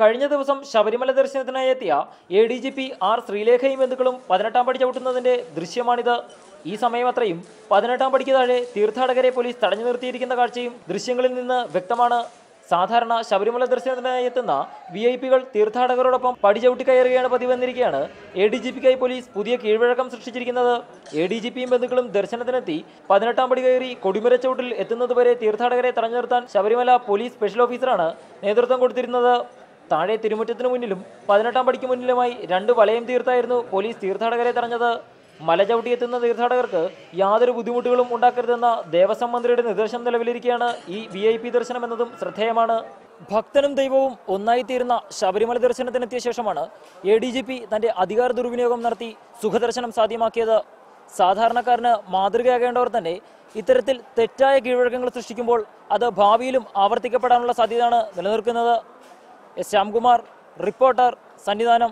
കഴിഞ്ഞ ദിവസം ശബരിമല ദർശനത്തിനായി എത്തിയ A D G P R ശ്രീലേഖയും ബന്ധുക്കളും പതിനെട്ടാം പടി ചവിട്ടുന്നതിന്റെ ദൃശ്യമാണിത്. ഈ സമയം അത്രയും പതിനെട്ടാം പടിക്ക് താഴെ തീർത്ഥാടകരെ പോലീസ് തടഞ്ഞു നിർത്തിയിരിക്കുന്ന കാഴ്ചയും ദൃശ്യങ്ങളിൽ നിന്ന് വ്യക്തമാണ്. സാധാരണ ശബരിമല ദർശനത്തിനായി എത്തുന്ന വി ഐ പികൾ തീർത്ഥാടകരോടൊപ്പം പടി ചവിട്ടി കയറുകയാണ് പതിവെന്നിരിക്കെയാണ്. എ ഡി ജി പിക്കായി പോലീസ് പുതിയ കീഴ്വഴക്കം സൃഷ്ടിച്ചിരിക്കുന്നത്. എ ഡി ജി പിയും ബന്ധുക്കളും ദർശനത്തിനെത്തി പതിനെട്ടാം പടി കയറി കൊടിമര ചവിട്ടിൽ എത്തുന്നതുവരെ തീർത്ഥാടകരെ തടഞ്ഞു നിർത്താൻ ശബരിമല പോലീസ് സ്പെഷ്യൽ ഓഫീസറാണ് നേതൃത്വം കൊടുത്തിരുന്നത്. താഴെ തിരുമുറ്റത്തിന് മുന്നിലും പതിനെട്ടാം പടിക്ക് മുന്നിലുമായി രണ്ട് വലയം തീർത്തായിരുന്നു പോലീസ് തീർത്ഥാടകരെ തടഞ്ഞത്. മല ചവിട്ടിയെത്തുന്ന തീർത്ഥാടകർക്ക് യാതൊരു ബുദ്ധിമുട്ടുകളും ഉണ്ടാക്കരുതെന്ന ദേവസ്വം മന്ത്രിയുടെ നിർദ്ദേശം നിലവിലിരിക്കുകയാണ് ഈ വി ഐ പി ദർശനം എന്നതും ശ്രദ്ധേയമാണ്. ഭക്തനും ദൈവവും ഒന്നായിത്തീരുന്ന ശബരിമല ദർശനത്തിനെത്തിയ ശേഷമാണ് എ ഡി ജി പി തന്റെ അധികാര ദുർവിനിയോഗം നടത്തി സുഖദർശനം സാധ്യമാക്കിയത്. സാധാരണക്കാരന് മാതൃകയാകേണ്ടവർ തന്നെ ഇത്തരത്തിൽ തെറ്റായ കീഴ്വഴക്കങ്ങൾ സൃഷ്ടിക്കുമ്പോൾ അത് ഭാവിയിലും ആവർത്തിക്കപ്പെടാനുള്ള സാധ്യതയാണ് നിലനിൽക്കുന്നത്. S Shyamkumar reporter Sannidhanam.